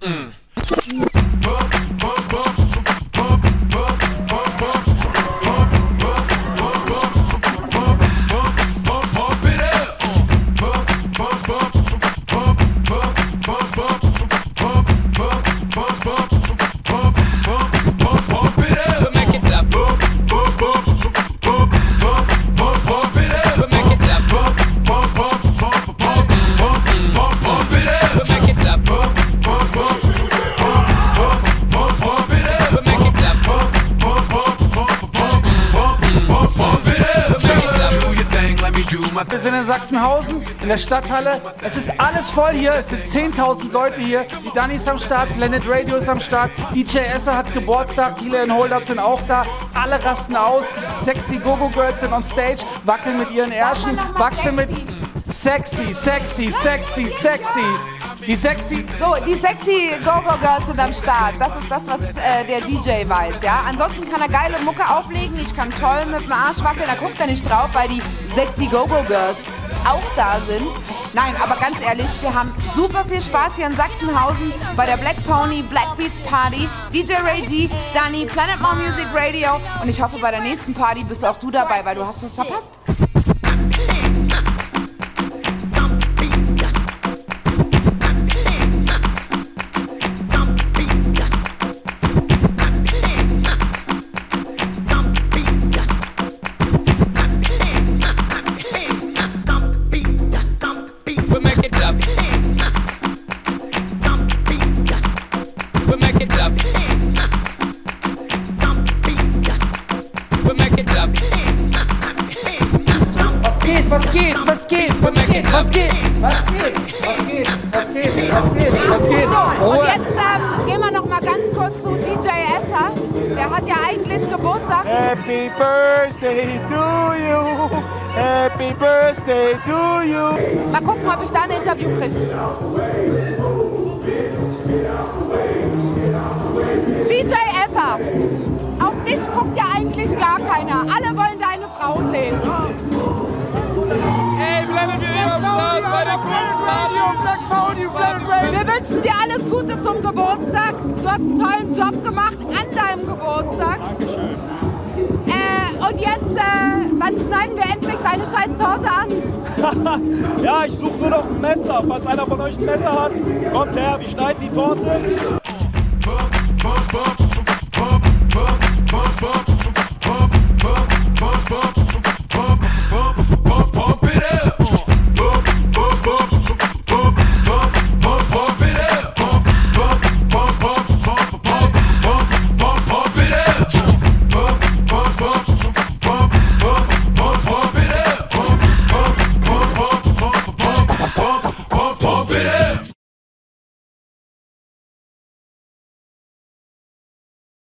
Mm. Wir sind in Sachsenhausen, in der Stadthalle. Es ist alles voll hier. Es sind 10.000 Leute hier. Die Dani ist am Start, Planet Radio ist am Start. DJ Esser hat Geburtstag, Dealer und Hold Up sind auch da. Alle rasten aus. Die sexy Gogo Girls sind on stage, wackeln mit ihren Ärschen, wachsen mit sexy, sexy, sexy, sexy. Die sexy. So, die sexy Go-Go-Girls sind am Start. Das ist das, was äh, der DJ weiß, ja. Ansonsten kann er geile Mucke auflegen. Ich kann toll mit dem Arsch wackeln. Da guckt er nicht drauf, weil die sexy Go-Go-Girls auch da sind. Nein, aber ganz ehrlich, wir haben super viel Spaß hier in Sachsenhausen bei der Black Pony Black Beats Party. DJ Ray D, Danny, Planet More Music Radio. Und ich hoffe, bei der nächsten Party bist auch du dabei, weil du hast was verpasst. Geht, was geht, was geht, was geht, was geht, was geht, was geht, was geht, was geht, was geht. So, und jetzt ähm, gehen wir noch mal ganz kurz zu DJ Esser. Der hat ja eigentlich Geburtstag. Happy birthday to you. Happy birthday to you. Mal gucken, ob ich da ein Interview kriege. DJ Esser, auf dich guckt ja eigentlich gar keiner. Alle wollen deine Frau sehen. Wir wünschen dir alles Gute zum Geburtstag. Du hast einen tollen Job gemacht an deinem Geburtstag. Äh, und jetzt, äh, wann schneiden wir endlich deine scheiß Torte an? Ja, ich suche nur noch ein Messer. Falls einer von euch ein Messer hat, kommt her, wir schneiden die Torte.